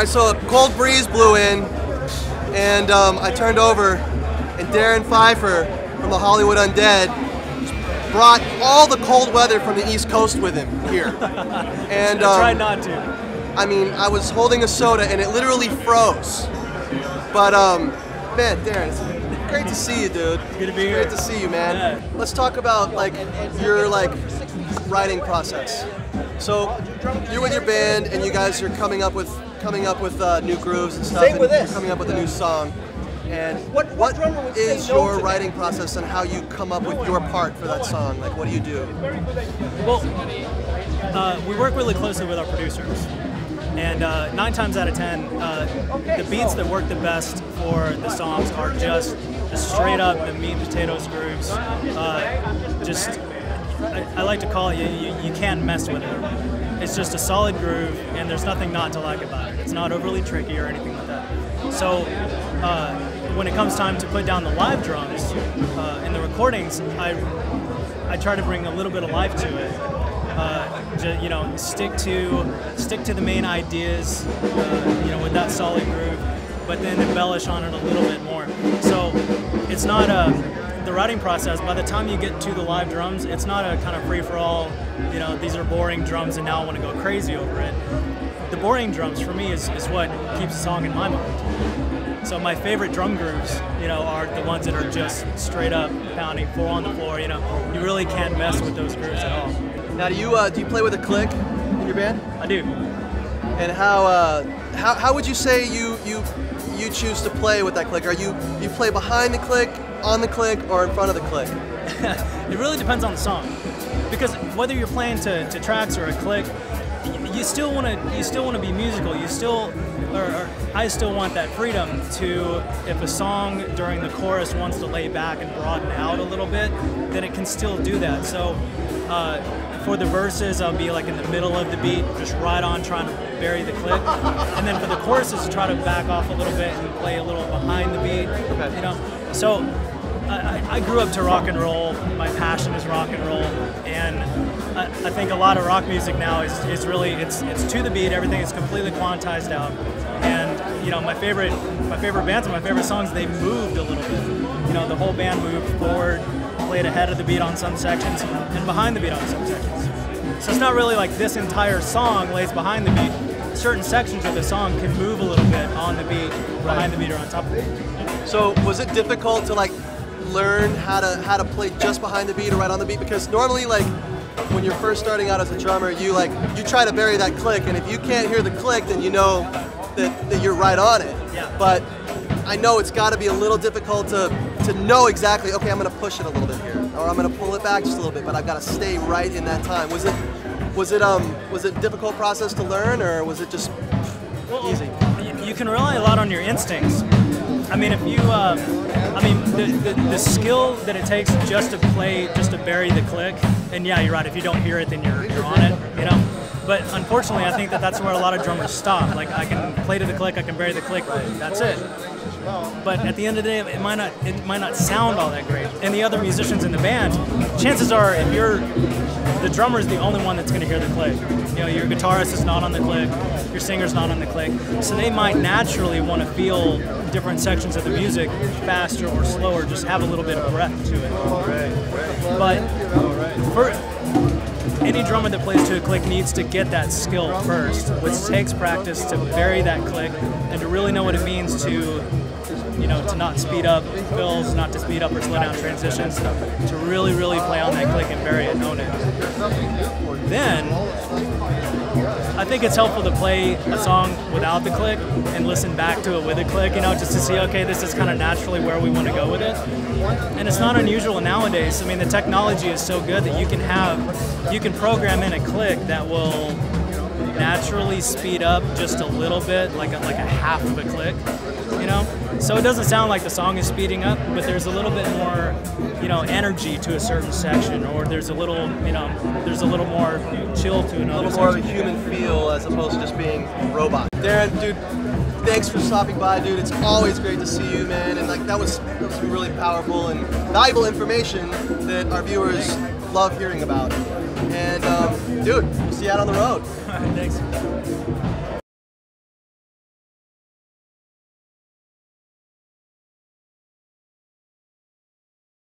right, so a cold breeze blew in, and um, I turned over, and Daren Pfeifer from the Hollywood Undead brought all the cold weather from the East Coast with him here. And I um, tried not to. I mean, I was holding a soda and it literally froze. But um, man, Daren, it's great to see you, dude. Good to be It's here. Great to see you, man. Yeah. Let's talk about like your like writing process. So you're with your band and you guys are coming up with coming up with uh, new grooves and stuff. Same and with you're this. coming up with a new song. And What- what drummer would no your to that? writing process and how you come up with your part for that song? Like, what do you do? Well, uh, we work really closely with our producers. And uh, nine times out of ten, uh, the beats that work the best for the songs are just the straight up the meat and potatoes grooves. Uh, just, I, I like to call it, you, you, you can't mess with it. It's just a solid groove, and there's nothing not to like about it. It's not overly tricky or anything like that. So, uh, when it comes time to put down the live drums uh, in the recordings, I I try to bring a little bit of life to it. Uh, you know, stick to stick to the main ideas. Uh, you know, with that solid groove, but then embellish on it a little bit more. So it's not a the writing process. By the time you get to the live drums, it's not a kind of free for all. You know, these are boring drums, and now I want to go crazy over it. The boring drums for me is, is what keeps a song in my mind. So my favorite drum grooves, you know, are the ones that are just straight up pounding four on the floor. You know, you really can't mess with those grooves at all. Now, do you uh, do you play with a click in your band? I do. And how, uh, how how would you say you you you choose to play with that click? Are you you play behind the click, on the click, or in front of the click? It really depends on the song, because whether you're playing to, to tracks or a click, you still want to you still want to be musical. You still, or, or I still want that freedom to, if a song during the chorus wants to lay back and broaden out a little bit, then it can still do that. So. Uh, for the verses, I'll be like in the middle of the beat, just right on trying to bury the click. And then for the choruses, try to back off a little bit and play a little behind the beat. You know, so I, I- grew up to rock and roll. My passion is rock and roll, I, I think a lot of rock music now is, is really it's it's to the beat. Everything is completely quantized out, and you know my favorite my favorite bands and my favorite songs they moved a little bit. You know the whole band moved forward, played ahead of the beat on some sections, and behind the beat on some sections. So it's not really like this entire song lays behind the beat. Certain sections of the song can move a little bit on the beat, behind the beat, or on top of the beat. So was it difficult to like learn how to how to play just behind the beat or right on the beat? Because normally like when you're first starting out as a drummer, you like you try to bury that click, and if you can't hear the click, then you know that, that you're right on it. Yeah. But I know it's got to be a little difficult to to know exactly. Okay, I'm going to push it a little bit here, or I'm going to pull it back just a little bit, but I've got to stay right in that time. Was it was it um was it a difficult process to learn, or was it just easy? You, you can rely a lot on your instincts. I mean, if you, um, I mean, the, the, the skill that it takes just to play, just to bury the click, and yeah, you're right. If you don't hear it, then you're, you're on it, you know. But unfortunately, I think that that's where a lot of drummers stop. Like, I can play to the click, I can bury the click, that's it. But at the end of the day, it might not, it might not sound all that great. And the other musicians in the band, chances are, if you're the drummer is the only one that's going to hear the click. You know, your guitarist is not on the click, your singer's not on the click, so they might naturally want to feel different sections of the music faster or slower, just have a little bit of breath to it. But for any drummer that plays to a click needs to get that skill first, which takes practice to vary that click and to really know what it means to you know, to not speed up fills, not to speed up or slow down transitions, to really, really play on that click and bury it and own it. Then, think it's helpful to play a song without the click and listen back to it with a click, you know, just to see, okay, this is kind of naturally where we want to go with it. And it's not unusual nowadays. I mean, the technology is so good that you can have, you can program in a click that will naturally speed up just a little bit, like a, like a half of a click, you know. So it doesn't sound like the song is speeding up, but there's a little bit more, you know, energy to a certain section, or there's a little, you know, there's a little more chill to another. a little more of a section. human feel as opposed to just being robot. Daren, dude, thanks for stopping by, dude. It's always great to see you, man. And like that was that was some really powerful and valuable information that our viewers love hearing about. And um, dude, we'll see you out on the road. Thanks.